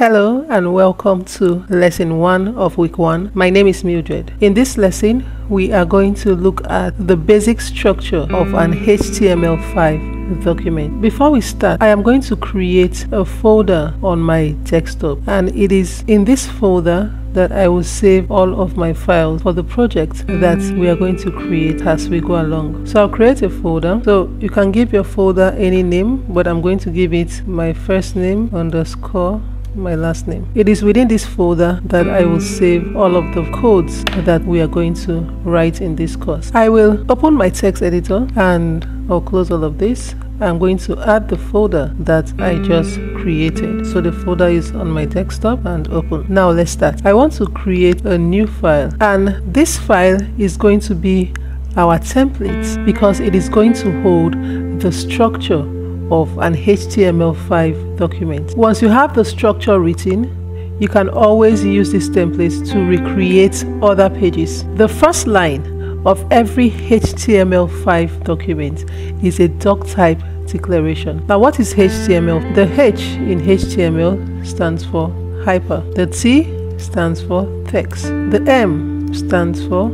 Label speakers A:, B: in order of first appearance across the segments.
A: Hello and welcome to lesson 1 of week 1. My name is Mildred. In this lesson, we are going to look at the basic structure of an mm. HTML5 document. Before we start, I am going to create a folder on my desktop and it is in this folder that I will save all of my files for the project that we are going to create as we go along. So I'll create a folder. So you can give your folder any name, but I'm going to give it my first name underscore my last name. It is within this folder that I will save all of the codes that we are going to write in this course. I will open my text editor and I'll close all of this. I'm going to add the folder that I just created. So the folder is on my desktop and open. Now let's start. I want to create a new file and this file is going to be our template because it is going to hold the structure of an HTML5 document. Once you have the structure written, you can always use this template to recreate other pages. The first line of every HTML5 document is a doc type declaration. Now what is HTML? The H in HTML stands for hyper. The T stands for text. The M stands for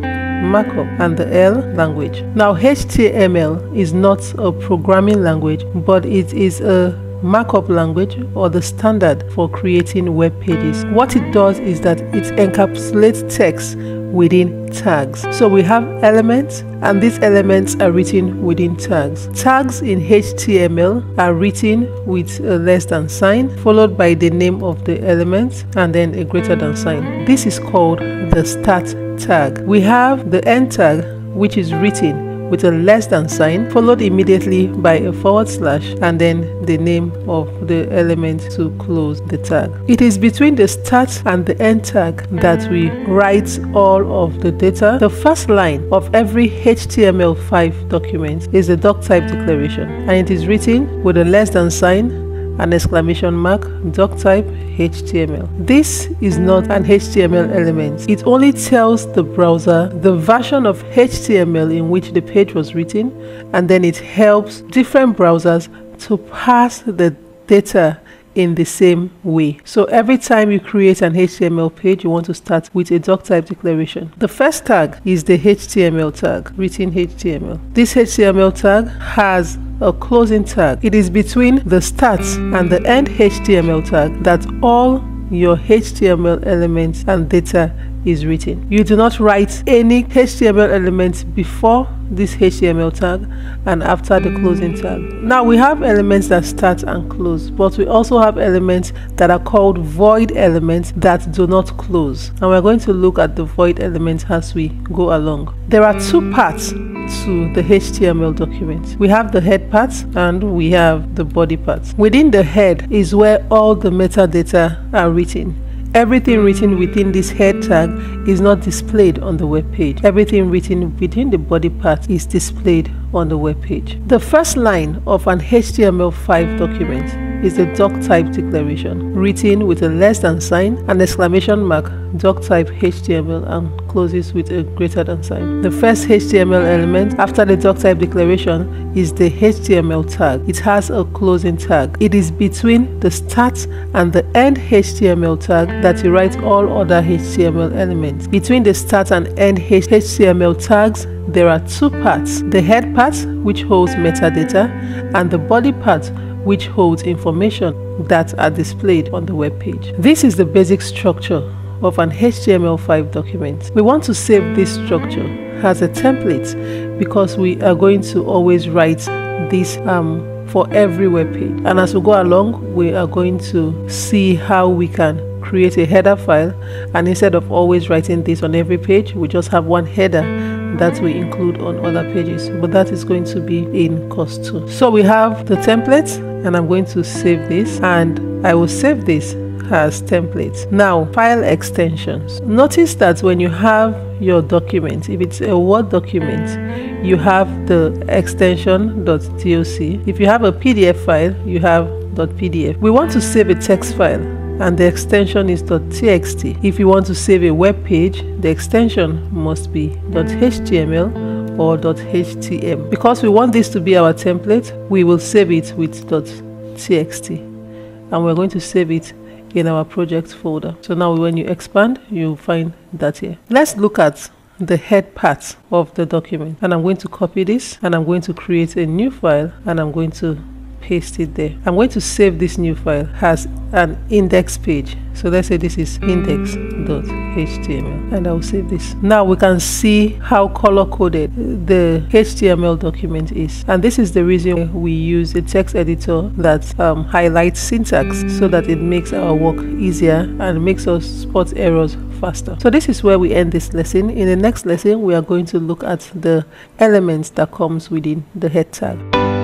A: markup and the L language. Now HTML is not a programming language but it is a markup language or the standard for creating web pages. What it does is that it encapsulates text within tags. So we have elements and these elements are written within tags. Tags in HTML are written with a less than sign followed by the name of the element and then a greater than sign. This is called the start tag. We have the end tag which is written with a less than sign followed immediately by a forward slash and then the name of the element to close the tag. It is between the start and the end tag that we write all of the data. The first line of every HTML5 document is the doc type declaration and it is written with a less than sign an exclamation mark, doc type, HTML. This is not an HTML element. It only tells the browser the version of HTML in which the page was written and then it helps different browsers to pass the data in the same way. So every time you create an HTML page, you want to start with a doc type declaration. The first tag is the HTML tag, written HTML. This HTML tag has a closing tag. It is between the start and the end HTML tag that all your HTML elements and data is written. You do not write any HTML elements before this HTML tag and after the closing tag. Now we have elements that start and close, but we also have elements that are called void elements that do not close. And we're going to look at the void elements as we go along. There are two parts to the HTML document. We have the head part and we have the body part. Within the head is where all the metadata are written. Everything written within this head tag is not displayed on the web page. Everything written within the body part is displayed on the web page. The first line of an HTML5 document is the doc type declaration, written with a less than sign, an exclamation mark, doc type HTML, and closes with a greater than sign. The first HTML element after the doc type declaration is the HTML tag. It has a closing tag. It is between the start and the end HTML tag that you write all other HTML elements. Between the start and end HTML tags, there are two parts the head part, which holds metadata, and the body part, which holds information that are displayed on the web page. This is the basic structure of an HTML5 document. We want to save this structure as a template because we are going to always write this um, for every web page. And as we go along, we are going to see how we can create a header file and instead of always writing this on every page, we just have one header that we include on other pages but that is going to be in course 2 so we have the template and i'm going to save this and i will save this as templates. Now file extensions. Notice that when you have your document if it's a word document you have the extension .doc if you have a pdf file you have .pdf we want to save a text file and the extension is .txt. If you want to save a web page, the extension must be .html or .htm. Because we want this to be our template, we will save it with .txt and we're going to save it in our project folder. So now when you expand, you'll find that here. Let's look at the head part of the document and I'm going to copy this and I'm going to create a new file and I'm going to paste it there. I'm going to save this new file as an index page. So let's say this is index.html and I'll save this. Now we can see how color coded the HTML document is. And this is the reason we use a text editor that um, highlights syntax so that it makes our work easier and makes us spot errors faster. So this is where we end this lesson. In the next lesson, we are going to look at the elements that comes within the head tag.